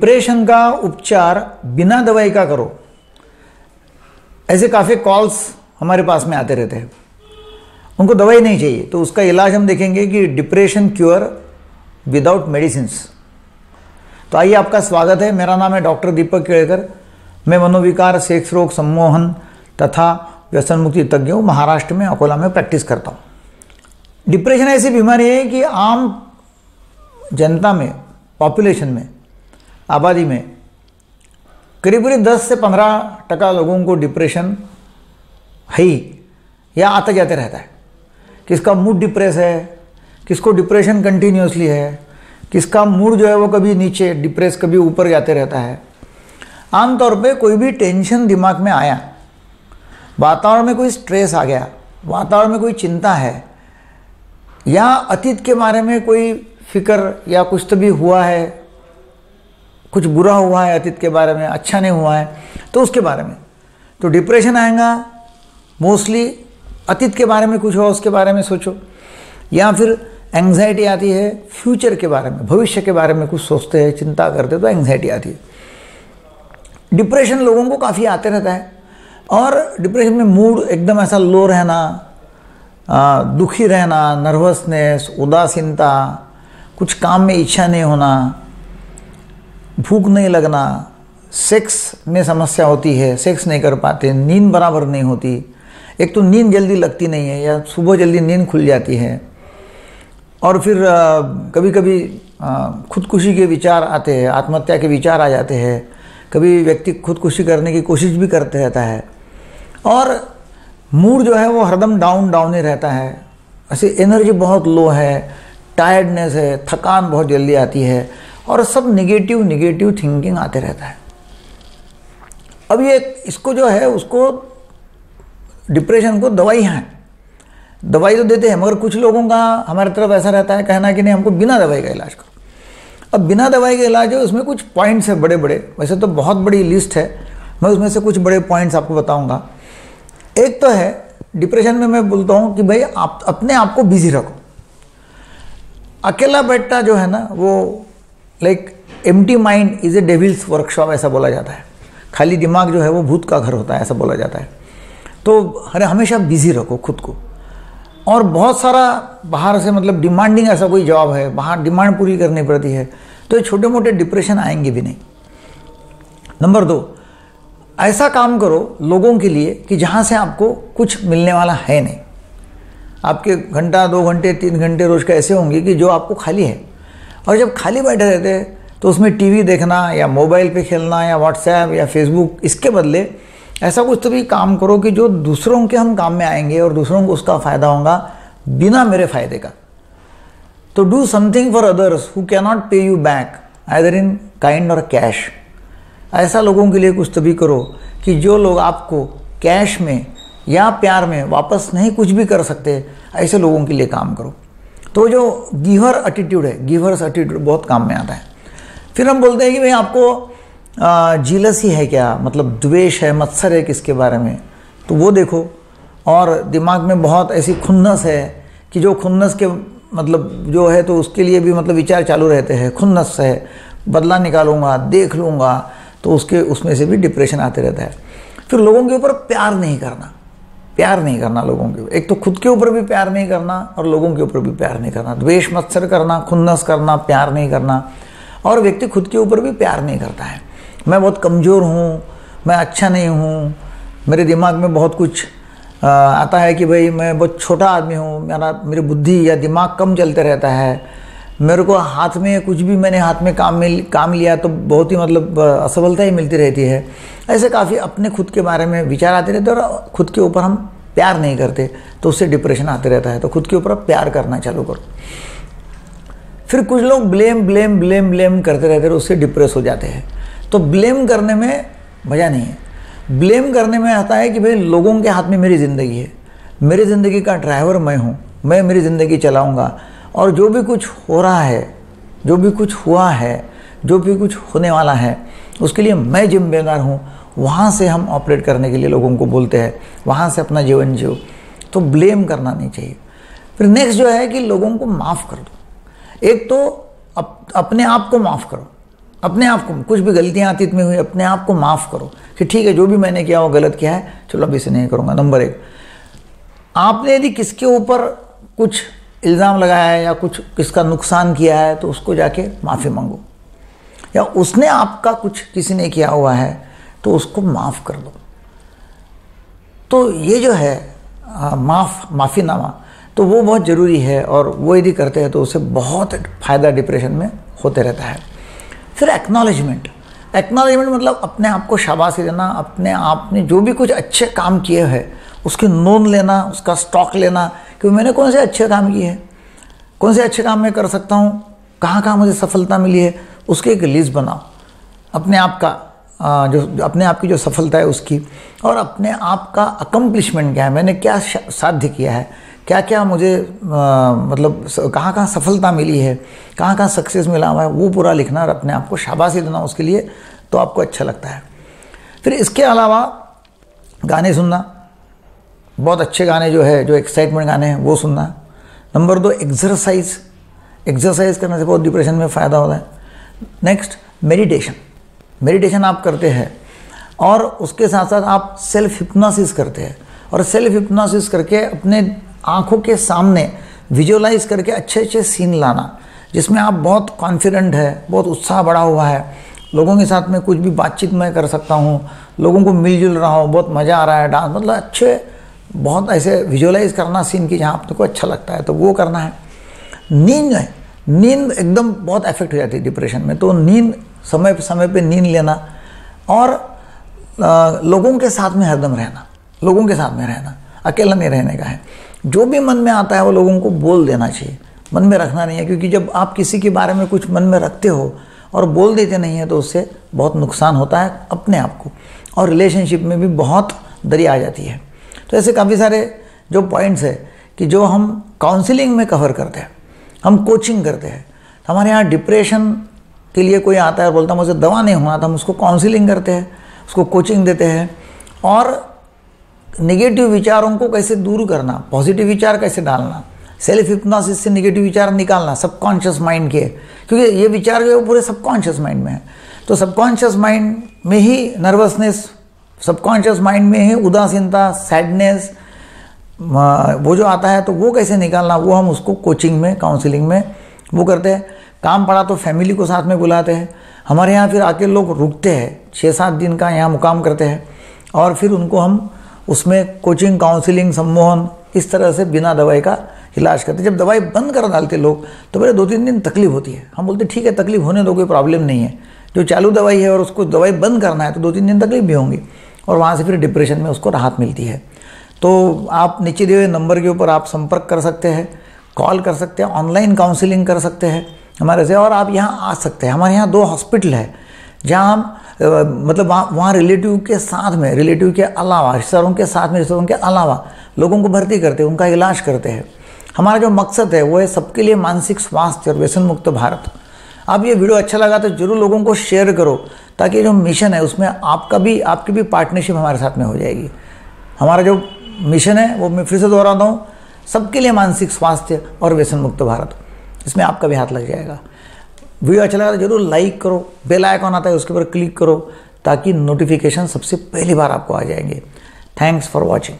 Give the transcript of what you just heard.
Depression का उपचार बिना दवाई का करो। ऐसे काफ़ी कॉल्स हमारे पास में आते रहते हैं। उनको दवाई नहीं चाहिए। तो उसका इलाज हम देखेंगे कि डिप्रेशन क्योर विदाउट मेडिसिन तो आइए आपका स्वागत है। मेरा नाम है डॉक्टर दीपक केड़कर मैं मनोविकार, सेक्स रोग, सम्मोहन तथा व्यसन मुक्ति तज्ञ हूँ। महाराष्ट्र में, अकोला में प्रैक्टिस करता हूँ। डिप्रेशन ऐसी बीमारी है कि आम जनता में पॉपुलेशन में आबादी में। करीब करीब 10 से 15 टका लोगों को डिप्रेशन है ही, या आते जाते रहता है। किसका मूड डिप्रेस है, किसको डिप्रेशन कंटिन्यूसली है, किसका मूड जो है वो कभी नीचे डिप्रेस कभी ऊपर जाते रहता है। आमतौर पे कोई भी टेंशन दिमाग में आया, वातावरण में कोई स्ट्रेस आ गया, वातावरण में कोई चिंता है, या अतीत के बारे में कोई फ़िक्र या कुछ तो भी हुआ है कुछ बुरा हुआ है, अतीत के बारे में अच्छा नहीं हुआ है तो उसके बारे में। तो डिप्रेशन आएगा मोस्टली अतीत के बारे में कुछ हो उसके बारे में सोचो। या फिर एंग्जाइटी आती है फ्यूचर के बारे में, भविष्य के बारे में कुछ सोचते हैं, चिंता करते तो एंग्जाइटी आती है। डिप्रेशन लोगों को काफ़ी आते रहता है। और डिप्रेशन में मूड एकदम ऐसा लो रहना दुखी रहना नर्वसनेस उदासीनता, कुछ काम में इच्छा नहीं होना भूख नहीं लगना सेक्स में समस्या होती है सेक्स नहीं कर पाते, नींद बराबर नहीं होती। एक तो नींद जल्दी लगती नहीं है, या सुबह जल्दी नींद खुल जाती है। और फिर कभी कभी खुदकुशी के विचार आते हैं, आत्महत्या के विचार आ जाते हैं। कभी व्यक्ति खुदकुशी करने की कोशिश भी करते रहता है। और मूड जो है, वो हरदम डाउन डाउन ही रहता है। ऐसे एनर्जी बहुत लो है टायर्डनेस है, थकान बहुत जल्दी आती है। और सब निगेटिव निगेटिव थिंकिंग आते रहता है। अब ये, इसको जो है, उसको डिप्रेशन को दवाई है। दवाई तो देते हैं, मगर कुछ लोगों का हमारे तरफ़ ऐसा रहता है कहना कि नहीं, हमको बिना दवाई का इलाज करो। अब बिना दवाई का इलाज है, उसमें कुछ पॉइंट्स है बड़े बड़े वैसे तो बहुत बड़ी लिस्ट है। मैं उसमें से कुछ बड़े पॉइंट्स आपको बताऊँगा। एक तो है डिप्रेशन में मैं बोलता हूँ कि भाई आप अपने आप को बिज़ी रखो। अकेला बैठना जो है ना, वो like M mind is a devil's workshop ऐसा बोला जाता है। खाली दिमाग जो है वो भूत का घर होता है, ऐसा बोला जाता है। तो अरे हमेशा बिज़ी रखो खुद को। और बहुत सारा बाहर से मतलब डिमांडिंग ऐसा कोई जॉब है, बाहर डिमांड पूरी करनी पड़ती है तो ये छोटे मोटे डिप्रेशन आएँगे भी नहीं। नंबर दो, ऐसा काम करो लोगों के लिए कि जहाँ से आपको कुछ मिलने वाला है नहीं। आपके घंटा, दो घंटे, तीन घंटे रोज का ऐसे होंगे कि जो आपको खाली है। और जब खाली बैठे रहते तो उसमें टीवी देखना या मोबाइल पे खेलना या व्हाट्सएप या फेसबुक, इसके बदले ऐसा कुछ तो भी काम करो कि जो दूसरों के हम काम में आएँगे और दूसरों को उसका फ़ायदा होगा बिना मेरे फ़ायदे का। तो do something for others who cannot pay you back either in kind or cash ऐसा लोगों के लिए कुछ तो भी करो कि जो लोग आपको कैश में या प्यार में वापस नहीं कुछ भी कर सकते, ऐसे लोगों के लिए काम करो। तो जो गिवर एटीट्यूड है गिवर्स एटीट्यूड बहुत काम में आता है। फिर हम बोलते हैं कि भाई आपको जीलस ही है क्या? मतलब द्वेष है, मत्सर है किसके बारे में? तो वो देखो। और दिमाग में बहुत ऐसी खुन्नस है कि जो खुन्नस के मतलब जो है तो उसके लिए भी मतलब विचार चालू रहते हैं। खुन्नस है, बदला निकालूँगा, देख लूँगा तो उसके, उसमें से भी डिप्रेशन आते रहता है। फिर लोगों के ऊपर प्यार नहीं करना। प्यार नहीं करना लोगों के एक तो खुद के ऊपर भी प्यार नहीं करना और लोगों के ऊपर भी प्यार नहीं करना। द्वेष मत्सर करना, खुन्नस करना, प्यार नहीं करना। और व्यक्ति खुद के ऊपर भी प्यार नहीं करता है। मैं बहुत कमज़ोर हूँ, मैं अच्छा नहीं हूँ, मेरे दिमाग में बहुत कुछ आता है कि भाई मैं बहुत छोटा आदमी हूँ, मेरा, मेरी बुद्धि या दिमाग कम चलते रहता है। मेरे को हाथ में कुछ भी मैंने हाथ में काम में काम लिया तो बहुत ही मतलब असफलता ही मिलती रहती है। ऐसे काफ़ी अपने खुद के बारे में विचार आते रहते हैं और खुद के ऊपर हम प्यार नहीं करते तो उससे डिप्रेशन आते रहता है। तो खुद के ऊपर प्यार करना चालू करो। फिर कुछ लोग ब्लेम ब्लेम ब्लेम ब्लेम करते रहते हैं उससे डिप्रेस हो जाते हैं। तो ब्लेम करने में मज़ा नहीं है। ब्लेम करने में आता है कि भाई लोगों के हाथ में मेरी ज़िंदगी है। मेरी ज़िंदगी का ड्राइवर मैं हूँ। मैं मेरी ज़िंदगी चलाऊँगा। और जो भी कुछ हो रहा है जो भी कुछ हुआ है जो भी कुछ होने वाला है उसके लिए मैं जिम्मेदार हूँ। वहाँ से हम ऑपरेट करने के लिए लोगों को बोलते हैं वहाँ से अपना जीवन जियो। तो ब्लेम करना नहीं चाहिए। फिर नेक्स्ट जो है कि लोगों को माफ़ कर दो। एक तो अप, अपने आप को माफ़ करो। अपने आप को कुछ भी गलतियाँ अतीत में हुई अपने आप को माफ़ करो कि ठीक है जो भी मैंने किया वो गलत किया है चलो अभी इसे नहीं करूँगा। नंबर एक आपने यदि किसके ऊपर कुछ इल्ज़ाम लगाया है या कुछ किसका नुकसान किया है तो उसको जाके माफ़ी मांगो। या उसने आपका कुछ किसी ने किया हुआ है तो उसको माफ़ कर दो। तो ये जो है माफ़, माफ़ीनामा तो वो बहुत ज़रूरी है और वो यदि करते हैं तो उसे बहुत फ़ायदा डिप्रेशन में होते रहता है। फिर एक्नॉलेजमेंट एक्नॉलेजमेंट मतलब अपने आप को शाबाशी देना, अपने आप ने जो भी कुछ अच्छे काम किए हैं उसकी नोन लेना उसका स्टॉक लेना कि मैंने कौन से अच्छे काम किए हैं? कौन से अच्छे काम मैं कर सकता हूँ? कहाँ कहाँ मुझे सफलता मिली है? उसकी एक लिस्ट बनाओ। अपने आप का जो अपने आप की जो सफलता है उसकी। और अपने आप का अकम्पलिशमेंट क्या है? मैंने क्या साध्य किया है? क्या क्या मुझे आ, मतलब कहाँ कहाँ सफलता मिली है? कहाँ कहाँ सक्सेस मिला हुआ है? वो पूरा लिखना और अपने आप को शाबाशी देना उसके लिए तो आपको अच्छा लगता है। फिर इसके अलावा गाने सुनना। बहुत अच्छे गाने जो है, जो एक्साइटमेंट गाने हैं, वो सुनना। नंबर दो एक्सरसाइज एक्सरसाइज करने से बहुत डिप्रेशन में फ़ायदा होता है। नेक्स्ट मेडिटेशन मेडिटेशन आप करते हैं और उसके साथ साथ आप सेल्फ हिप्नोसिस करते हैं और सेल्फ हिप्नोसिस करके अपने आँखों के सामने विजुअलाइज करके अच्छे अच्छे सीन लाना, जिसमें आप बहुत कॉन्फिडेंट है, बहुत उत्साह बढ़ा हुआ है। लोगों के साथ में कुछ भी बातचीत मैं कर सकता हूँ, लोगों को मिलजुल रहा हूँ, बहुत मज़ा आ रहा है, डांस मतलब अच्छे बहुत ऐसे विजुअलाइज करना सीन की जहाँ आपको अच्छा लगता है तो वो करना है। नींद है नींद एकदम बहुत अफेक्ट हो जाती है डिप्रेशन में तो नींद, समय पे समय पे नींद लेना और लोगों के साथ में हरदम रहना, लोगों के साथ में रहना, अकेला नहीं रहने का है। जो भी मन में आता है, वो लोगों को बोल देना चाहिए। मन में रखना नहीं है, क्योंकि जब आप किसी के बारे में कुछ मन में रखते हो और बोल देते नहीं हैं तो उससे बहुत नुकसान होता है अपने आप को। और रिलेशनशिप में भी बहुत दरी आ जाती है। तो ऐसे काफ़ी सारे जो पॉइंट्स है कि जो हम काउंसलिंग में कवर करते हैं, हम कोचिंग करते हैं तो हमारे यहाँ डिप्रेशन के लिए कोई आता है बोलता मुझे दवा नहीं होना तो हम उसको काउंसलिंग करते हैं, उसको कोचिंग देते हैं और निगेटिव विचारों को कैसे दूर करना पॉजिटिव विचार कैसे डालना सेल्फ हिप्नोसिस से निगेटिव विचार निकालना सबकॉन्शियस माइंड के, क्योंकि ये विचार जो है वो पूरे सबकॉन्शियस माइंड में है। तो सबकॉन्शियस माइंड में ही नर्वसनेस सबकॉन्शियस माइंड में ही उदासीनता सैडनेस वो जो आता है तो वो कैसे निकालना, वो हम उसको कोचिंग में काउंसलिंग में, वो करते हैं। काम पड़ा तो फैमिली को साथ में बुलाते हैं। हमारे यहाँ फिर आके लोग रुकते हैं छः सात दिन का यहाँ मुकाम करते हैं और फिर उनको हम उसमें कोचिंग काउंसलिंग सम्मोहन, इस तरह से बिना दवाई का इलाज करते जब दवाई बंद कर डालते लोग तो मेरे दो तीन दिन तकलीफ़ होती है। हम बोलते, ठीक है, तकलीफ़ होने दो, कोई प्रॉब्लम नहीं है। जो चालू दवाई है और उसको दवाई बंद करना है तो दो तीन दिन तकलीफ़ भी होंगी। और वहाँ से फिर डिप्रेशन में उसको राहत मिलती है। तो आप नीचे दिए हुए नंबर के ऊपर आप संपर्क कर सकते हैं कॉल कर सकते हैं ऑनलाइन काउंसलिंग कर सकते हैं हमारे से और आप यहाँ आ सकते हैं। हमारे यहाँ दो हॉस्पिटल है, जहाँ हम मतलब वहाँ रिलेटिव के साथ में रिलेटिव के अलावा, रिश्तेदारों के साथ में, रिश्तेदारों के अलावा लोगों को भर्ती करते हैं, उनका इलाज करते हैं। हमारा जो मकसद है वो है सबके लिए मानसिक स्वास्थ्य और व्यसन मुक्त भारत। अब ये वीडियो अच्छा लगा तो ज़रूर लोगों को शेयर करो। ताकि जो मिशन है उसमें आपका भी, आपकी भी पार्टनरशिप हमारे साथ में हो जाएगी। हमारा जो मिशन है, वो मैं फिर से दोहराता हूँ, सबके लिए मानसिक स्वास्थ्य और व्यसन मुक्त भारत। इसमें आपका भी हाथ लग जाएगा। वीडियो अच्छा लगा तो ज़रूर लाइक करो बेल आइकॉन आता है उसके ऊपर क्लिक करो, ताकि नोटिफिकेशन सबसे पहली बार आपको आ जाएँगे। Thanks for watching